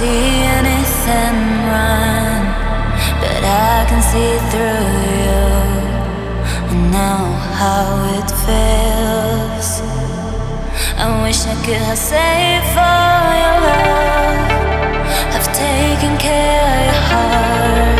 You don't see anything wrong, but I can see through you. I know how it feels. I wish I could have saved for your love, have taken care of your heart,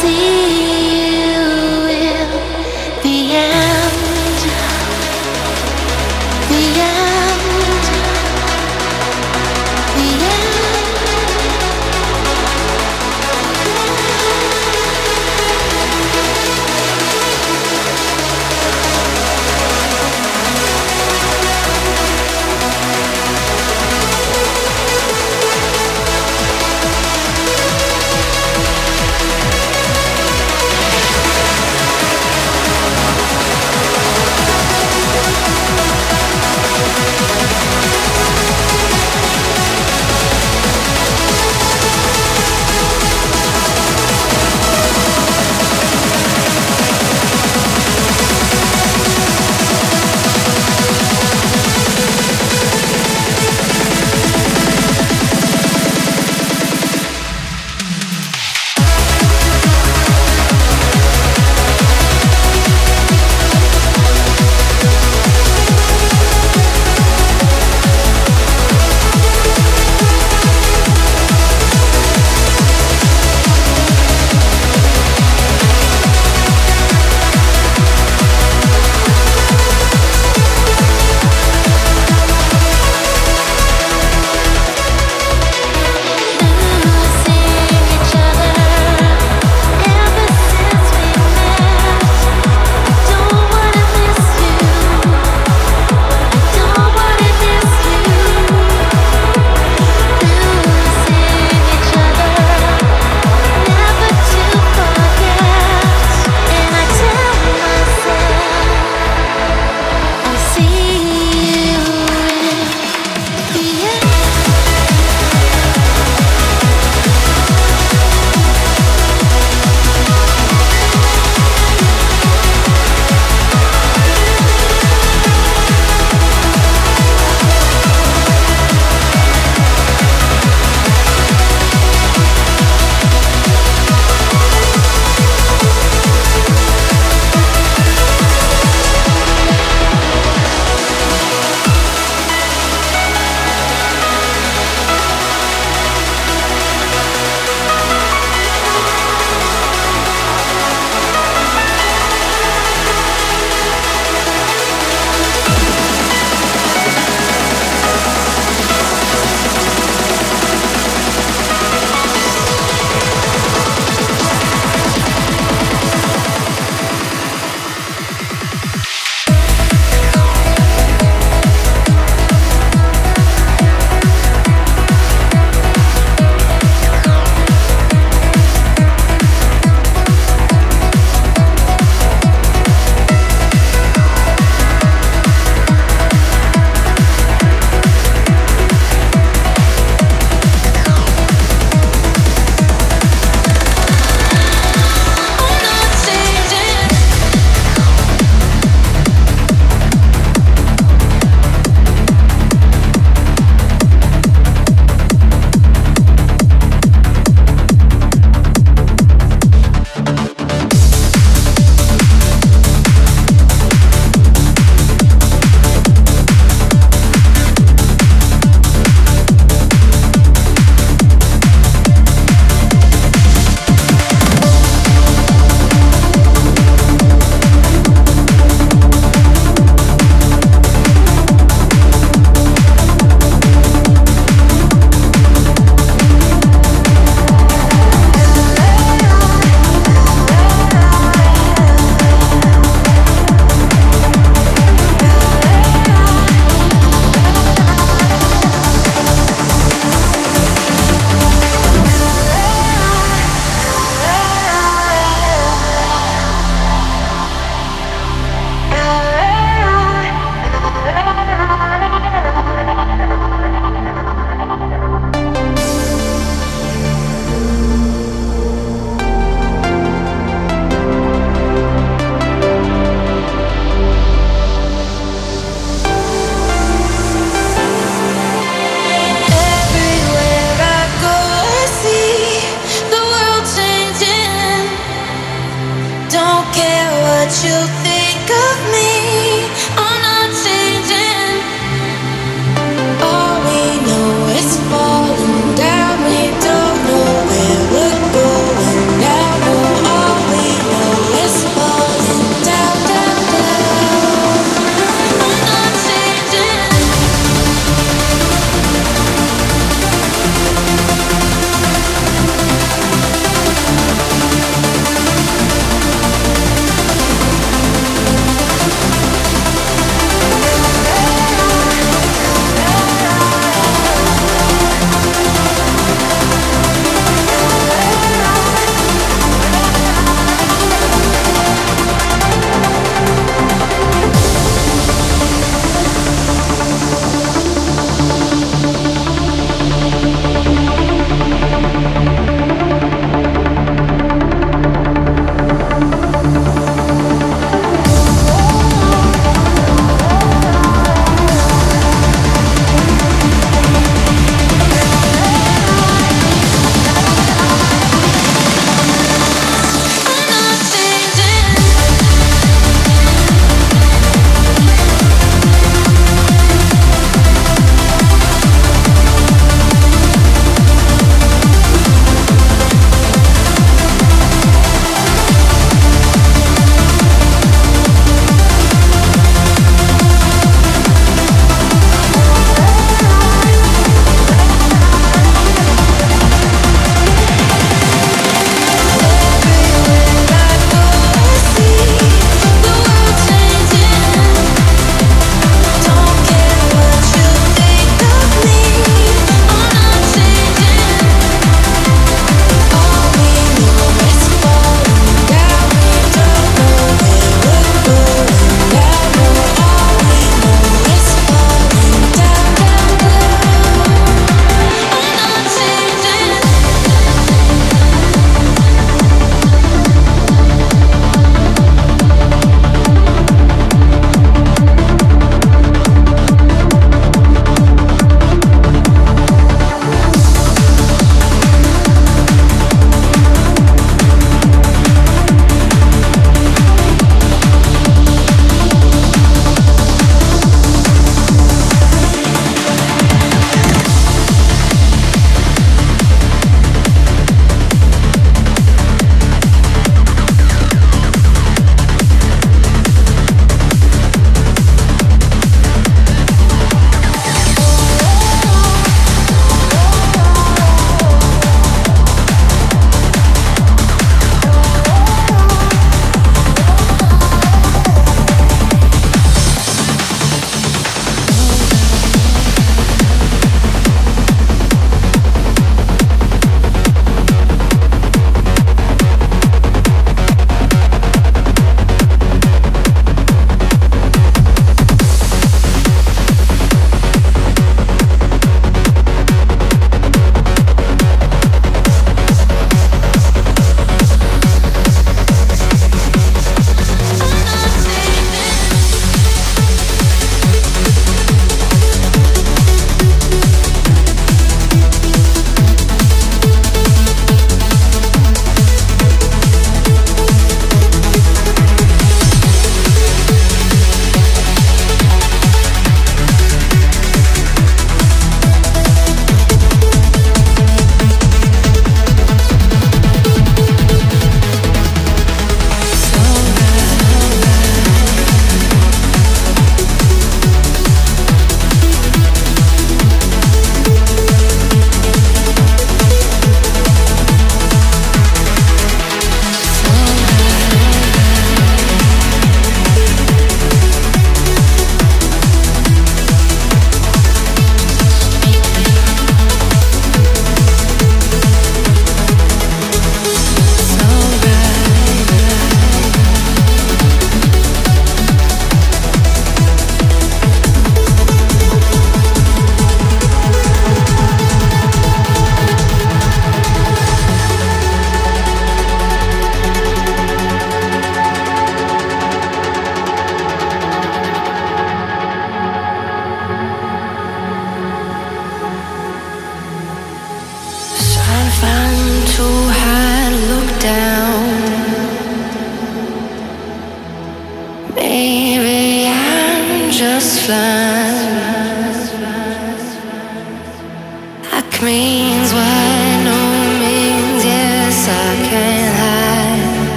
see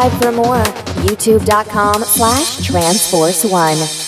Subscribe for more. YouTube.com slash TranceForce1.